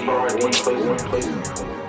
All right, one place, one place.